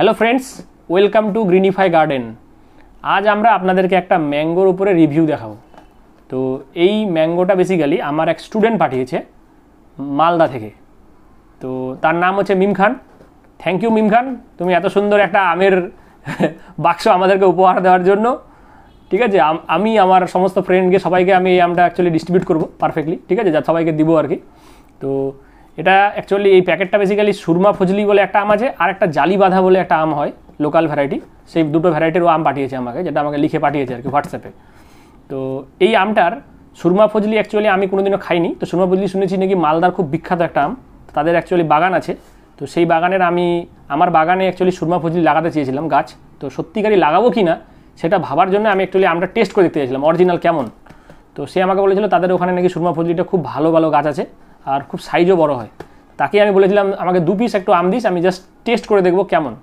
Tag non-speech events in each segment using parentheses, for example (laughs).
Hello friends welcome to Greenify Garden আজ আমরা আপনাদেরকে একটা ম্যাঙ্গোর উপরে রিভিউ দেখাবো। তো এই ম্যাঙ্গোটা বেসিক্যালি আমার এক স্টুডেন্ট পাঠিয়েছে মালদা থেকে। তো তার নাম হচ্ছে মিম খান। থ্যাংক ইউ মিম খান। তুমি এত সুন্দর একটা আমের (laughs) বাক্স আমাদেরকে উপহার দেওয়ার জন্য। ঠিক আছে? আম- আমি আমার সমস্ত ফ্রেন্ডকে সবাইকে আমি এই আমটা অ্যাকচুয়ালি ডিস্ট্রিবিউট করব পারফেক্টলি ঠিক আছে? যা সবাইকে দিব আর কি। তো এটা অ্যাকচুয়ালি এই প্যাকেটটা বেসিক্যালি সুরমা ফজলি বলে একটা আম আছে, আর একটা জালি বাঁধা বলে একটা আম হয় লোকাল ভ্যারাইটি সেই দুটো ভ্যারাইটিরও আম পাঠিয়েছে আমাকে, যেটা আমাকে লিখে পাঠিয়েছে আর কি হোয়াটসঅ্যাপে তো এই আমটার সুরমা ফজলি অ্যাকচুয়ালি আমি কোনোদিনও খাইনি। তো সুরমা ফজলি শুনেছি নাকি মালদার খুব বিখ্যাত একটা আম, তাদের অ্যাকচুয়ালি বাগান আছে। তো সেই বাগানের আমি, আমার বাগানে অ্যাকচুয়ালি সুরমা ফজলি লাগাতে চেয়েছিলাম গাছ। তো সত্যিকারই লাগাবো কি না, সেটা ভাবার জন্য আমি অ্যাকচুয়ালি আমটা টেস্ট করে দেখতে চাইছিলাম অরিজিনাল কেমন। তো সে আমাকে বলেছিল, তাদের ওখানে নাকি সুরমা ফজলিটা খুব ভালো ভালো গাছ আছে। আর খুব সাইজও বড় হয়। তাকে আমি বলেছিলাম, আমাকে দু পিস একটু আম দিস, আমি জাস্ট টেস্ট করে দেখব কেমন।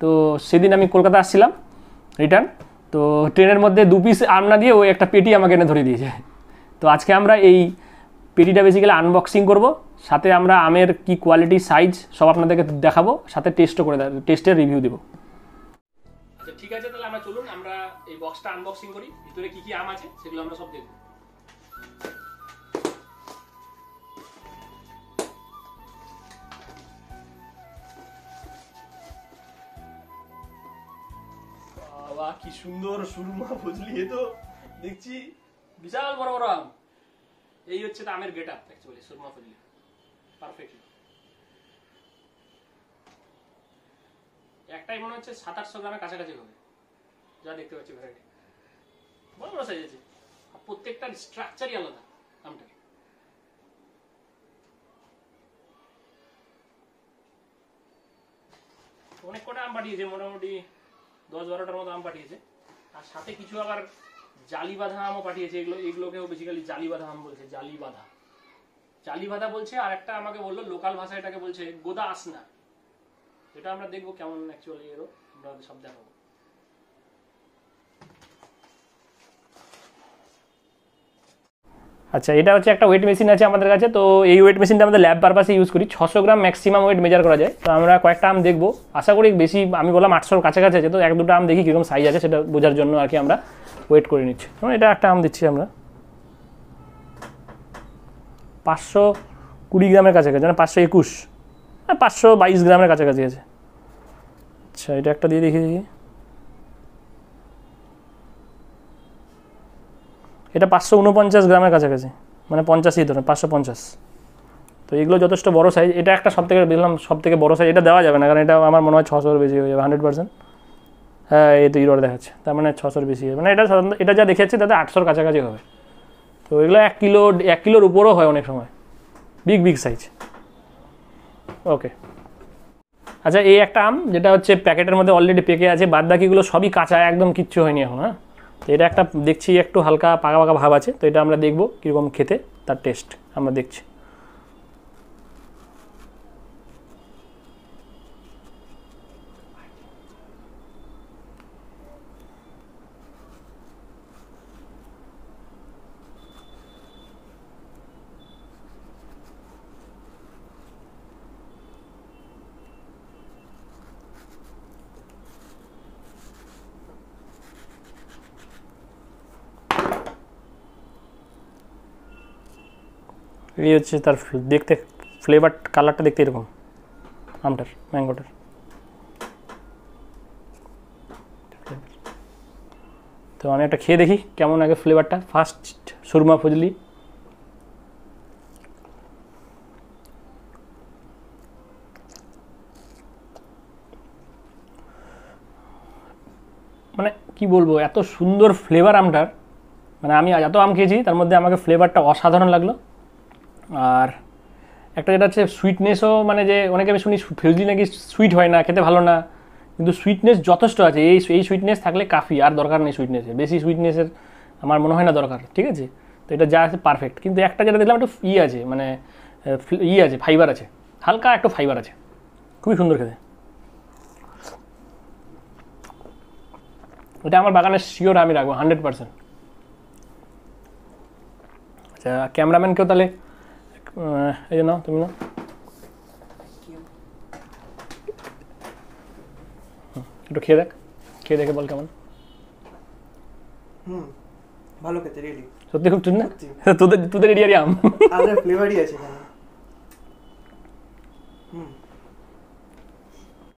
তো সেদিন আমি কলকাতা আসছিলাম রিটার্ন তো ট্রেনের মধ্যে দু পিস আম না দিয়ে ওই একটা পেটি আমাকে এনে ধরে দিয়েছে। তো আজকে আমরা এই পেটিটা বেসিক্যালি আনবক্সিং করব, সাথে আমরা আমের কি কোয়ালিটি সাইজ সব আপনাদেরকে দেখাবো, সাথে টেস্টও করে টেস্টের রিভিউ দেবো। আচ্ছা ঠিক আছে, তাহলে আমরা চলুন, আমরা এই বক্সটা আনবক্সিং করি। ভিতরে কি কি আম আছে, সেগুলো আমরা সব দেখব। বাবা, কি সুন্দর সুরমা বুঝলি এ তো। দেখছি বিশাল বড় বড় আম। এই হচ্ছে আমের get up actually Surma Fazli perfect একটাই মনে হচ্ছে সাত আটশো গ্রামের কাছাকাছি হবে। যা দেখতে পাচ্ছি ভ্যারাইটি বড় বড় সাইজ আছে। আর প্রত্যেকটার স্ট্রাকচারই আলাদা আমটা অনেক কটা আম পাঠিয়েছে, মোটামুটি দশ বারোটার মতো আম পাঠিয়েছে। আর সাথে কিছু আবার জালি বাঁধা আমও পাঠিয়েছে। এগুলো, এগুলোকেও বেসিক্যালি জালি বাঁধা আম বলছে জালি বাঁধা জালি বাঁধা বলছে, আর একটা আমাকে বলল লোকাল ভাষা এটাকে বলছে, গোদা আসনা। এটা আমরা দেখব কেমন অ্যাকচুয়ালি এরও, আমরা সব দেখাবো। আচ্ছা এটা হচ্ছে একটা ওয়েট মেশিন আছে আমাদের কাছে, তো এই ওয়েট মেশিনটা আমাদের ল্যাব পারপাসে ইউজ করি। ছশো গ্রাম ম্যাক্সিমাম ওয়েট মেজার করা যায়। তো আমরা কয়েকটা আম দেখব। আশা করি বেশি, আমি বললাম আটশোর কাছাকাছি আছে, তো এক দুটো আম দেখি কীরকম সাইজ আছে, সেটা বোঝার জন্য আর কি আমরা ওয়েট করে নিচ্ছি। যেমন এটা একটা আম দিচ্ছি আমরা। পাঁচশো কুড়ি গ্রামের কাছাকাছি মানে পাঁচশো একুশ। হ্যাঁ পাঁচশো বাইশ গ্রামের কাছাকাছি আছে। আচ্ছা এটা একটা দিয়ে দেখি দেখি। এটা পাঁচশো উনপঞ্চাশ গ্রামের কাছাকাছি। মানে পঞ্চাশই ধরুন, পাঁচশো পঞ্চাশ। তো এগুলো যথেষ্ট বড় সাইজ এটা একটা সব থেকে দেখলাম সব থেকে বড় সাইজ এটা দেওয়া যাবে না, কারণ এটা আমার মনে হয় ছশোর বেশি হয়ে যাবে হান্ড্রেড পার্সেন্ট হ্যাঁ এই তো ইরোর দেখাচ্ছে, তার মানে ছশোর বেশি হবে মানে এটা সাধারণত এটা যা দেখেছি তাতে আটশোর কাছাকাছি হবে। তো এগুলো এক কিলো, এক কিলোর উপরও হয় অনেক সময়। বিগ বিগ সাইজ ওকে আচ্ছা এই একটা আম, যেটা হচ্ছে প্যাকেটের মধ্যে অলরেডি পেকে আছে বাদ বাকিগুলো সবই কাঁচা, একদম কিচ্ছু হয়নি এখন হ্যাঁ? তো এটা একটা দেখছি একটু হালকা পাকা পাকা ভাব আছে, তো এটা আমরা দেখব কীরকম খেতে, তার টেস্ট আমরা দেখছি। এই হচ্ছে তার দেখতে ফ্লেভার কালারটা দেখতে এরকম, আমটার ম্যাঙ্গোটার তো আমি একটা খেয়ে দেখি কেমন আগে ফ্লেভারটা ফার্স্ট সুরমা ফজলি। মানে কি বলব, এত সুন্দর ফ্লেভার আমটার। মানে আমি এত আম খেয়েছি, তার মধ্যে আমাকে ফ্লেভারটা অসাধারণ লাগল। আর একটা যেটা হচ্ছে সুইটনেসও মানে যে অনেকে আমি শুনি ফেজলি নাকি সুইট হয় না, খেতে ভালো না, কিন্তু সুইটনেস যথেষ্ট আছে। এই এই সুইটনেস থাকলে কাফি, আর দরকার নেই সুইটনেসের বেশি সুইটনেসের আমার মনে হয় না দরকার, ঠিক আছে? তো এটা যা আছে পারফেক্ট কিন্তু একটা যেটা দেখলাম, একটু ই আছে মানে ই আছে ফাইবার আছে। হালকা একটু ফাইবার আছে। খুবই সুন্দর খেতে। এটা আমার বাগানের শিওর আমি রাখব হান্ড্রেড পার্সেন্ট আচ্ছা ক্যামেরাম্যানকেও তাহলে এই যে নাও তুমি নাও একটু খেয়ে দেখ খেয়ে দেখে বল কেমন হুম ভালো খেতে রিয়েলি সত্যি খুব চুন না। তোদের তোদের এরিয়ারই আম আলাদা ফ্লেভারই আছে এখানে